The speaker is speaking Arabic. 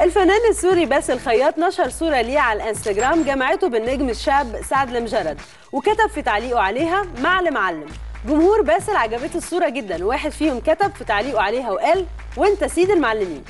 الفنان السوري باسل خياط نشر صورة ليه على الانستجرام جمعته بالنجم الشاب سعد المجرد وكتب في تعليقه عليها معلم علم جمهور باسل عجبته الصورة جدا واحد فيهم كتب في تعليقه عليها وقال وأنت سيد المعلمين.